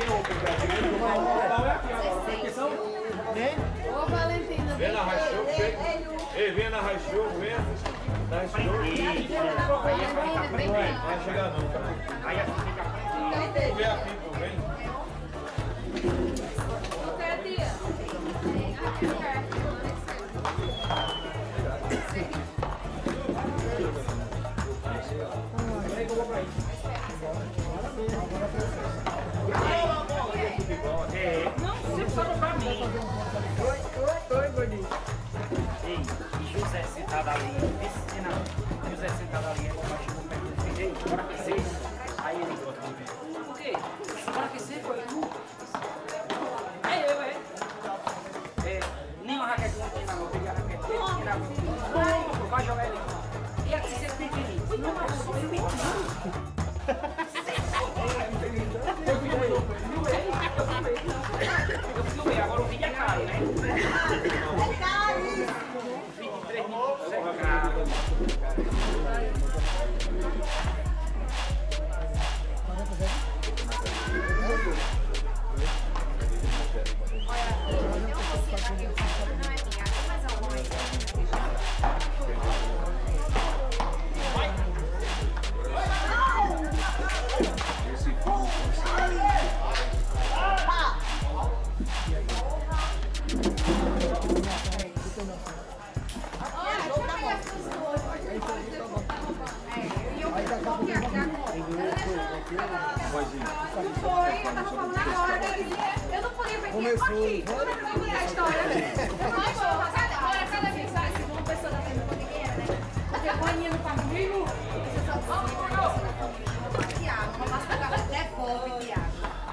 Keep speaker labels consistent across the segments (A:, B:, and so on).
A: Vem, é outro brasileiro, vem, Natal é aqui,
B: vem na rachou, vem. Vem na rachou, vem. Na. Vai chegar não, cara.
A: Aí assim fica a frente. Vem aqui,
C: vem.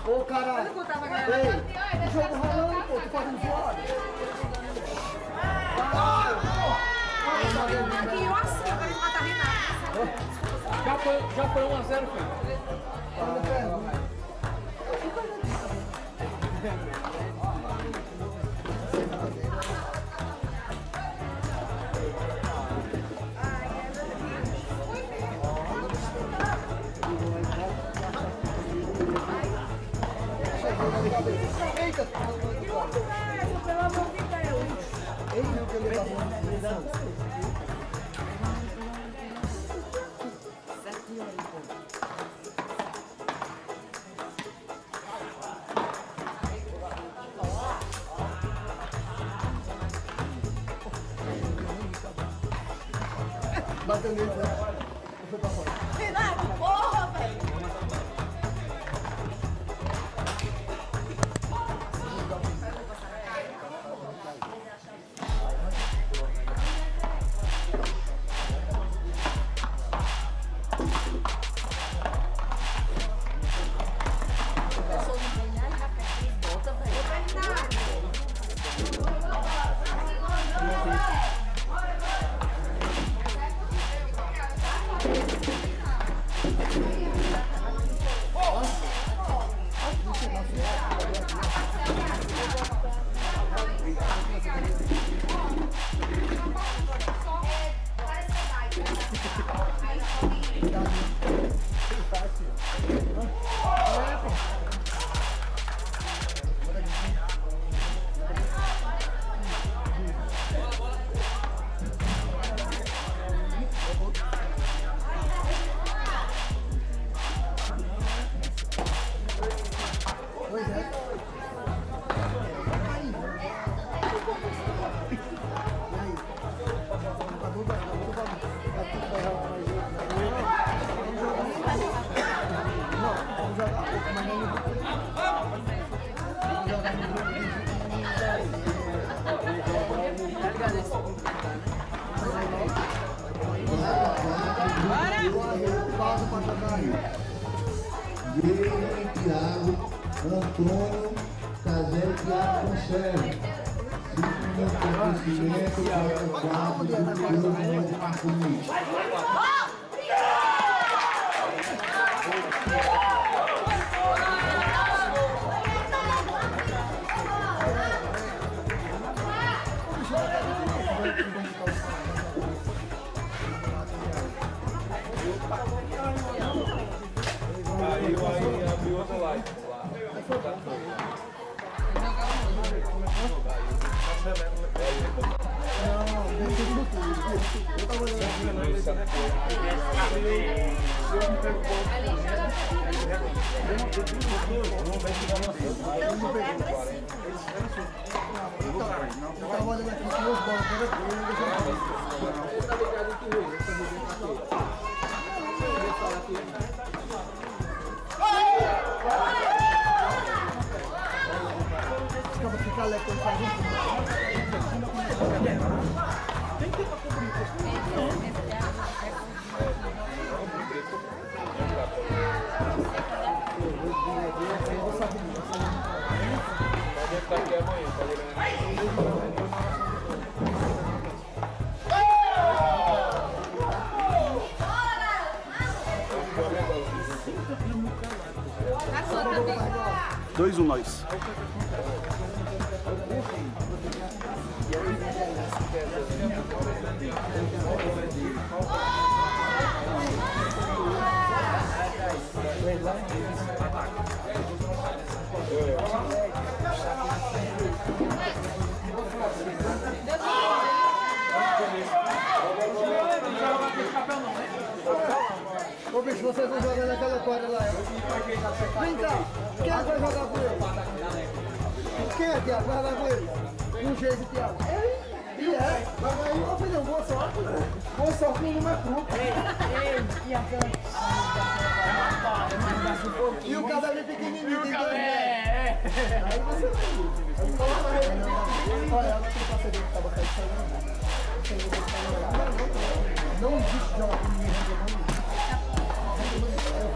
D: Ô,
E: cara!
D: O jogo Bateu nele, né?
F: patrono Cajel Tiago Conselho. Simplesmente acontecimento para o quadro do plano comunista.
D: Eu tava olhando aqui, tinha ficar
B: entrar aqui amanhã, pode ir
G: Dois, um, nós.
D: Ô vocês vão jogar naquela quadra lá. Vem cá, quem é que vai jogar com ele? Quem é, Tiago? Vai jogar com ele? Um jeito, Tiago. E é, vai aí, ô filhão, boa sorte. Boa sorte no número cru. E o cabelo é pequenininho, tem dois
A: É,
D: Aí você Olha, ela tem parceria que tava caindo. Não existe jogo que não existe.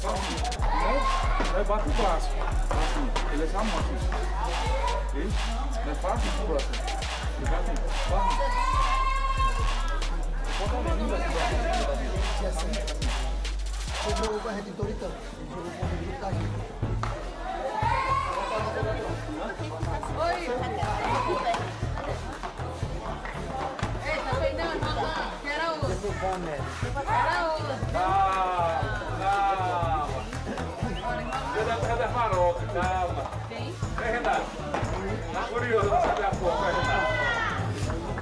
B: só assim. Não é bate o braço. Assim, ele é só. Ok? Não é fácil o próximo. Fica assim. Vamos. Bota a menina assim.
D: Ele jogou com a rede então. Ele com a rede tá aqui.
H: Ei, tá mamãe. Quero outro.
B: Calma, calma. Cadê, cadê a farofa? Calma.
H: Tem?
B: Vem, Renato. Tá curioso pra saber a foto, vai, Renato.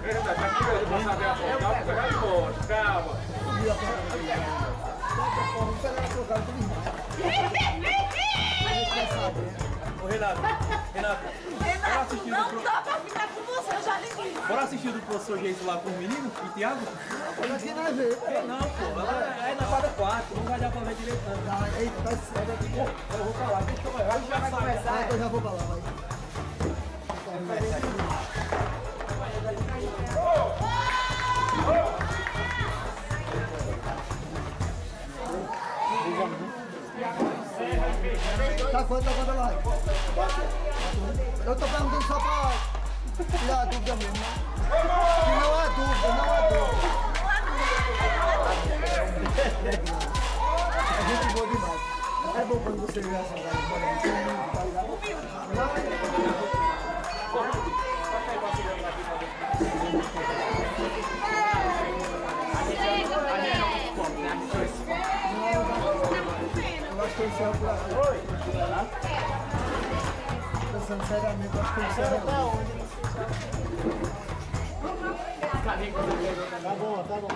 B: Vem, Renato, tá curioso pra saber a foto. Calma, pegar de monte, calma.
D: Vamos a.
I: Ô Renato, Renato,
C: Renato, não dá pra ficar com você, eu já disse.
I: bora assistir o do professor Geis lá com o menino e Thiago?
D: Olha aqui nós vemos.
I: É, não, pô, ela é na quadra 4, não vai dar pra ver direito não.
D: Eita, tá sério aqui.
I: Eu vou falar, deixa eu eu já vai começar.
D: Vai, eu já vou pra lá, vai. Tá quanto, tá quanto lá? Eu tô perguntando só pra tirar a dúvida mesmo. né? Que não é dúvida, não é dúvida. É gente boa demais. É bom quando você vê essa galera. ligado? Eu acho que eu encerro por aqui. Oi? Pensando seriamente, acho que encerro por aqui. Tá bom, tá bom.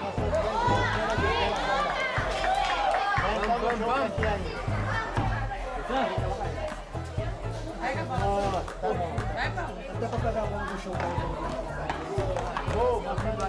D: Vamos, vamos, aqui ainda. Ó, tá bom. Até pra pegar a do show. Ô, acorda.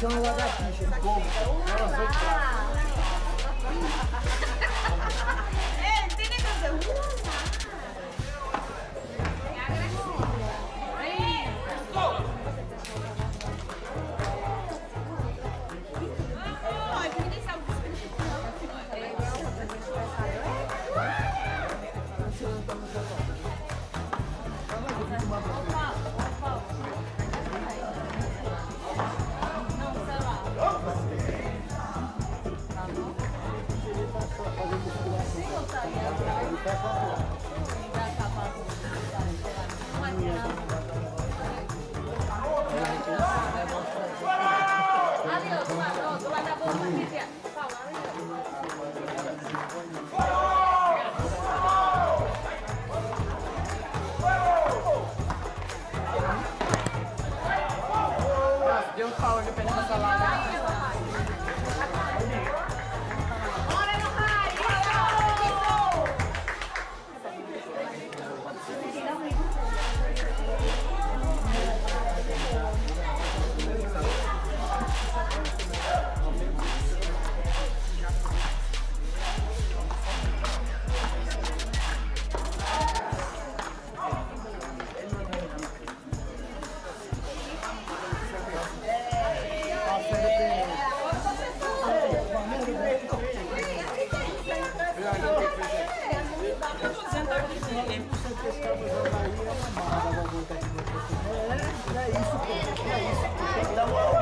J: São lagartixa.
F: Eh, tiene que ser una. Ay,
D: Deu um pau de pena na salada.
C: Ele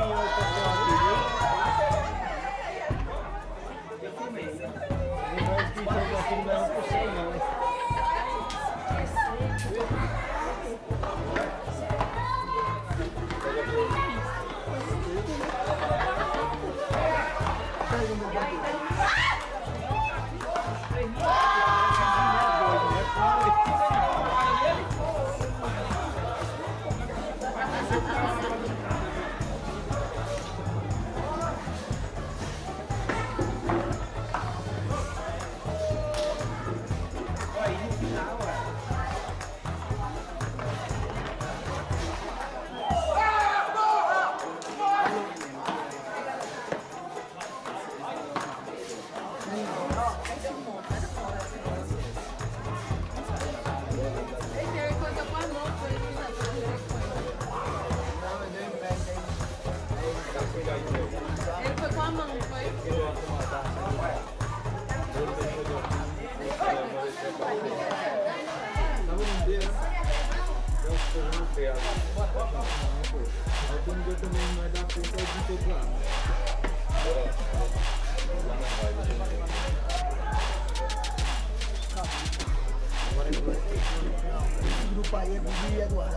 C: Wow. ferro. Aí tem dia também não é da
J: frente, é de é do Eduardo.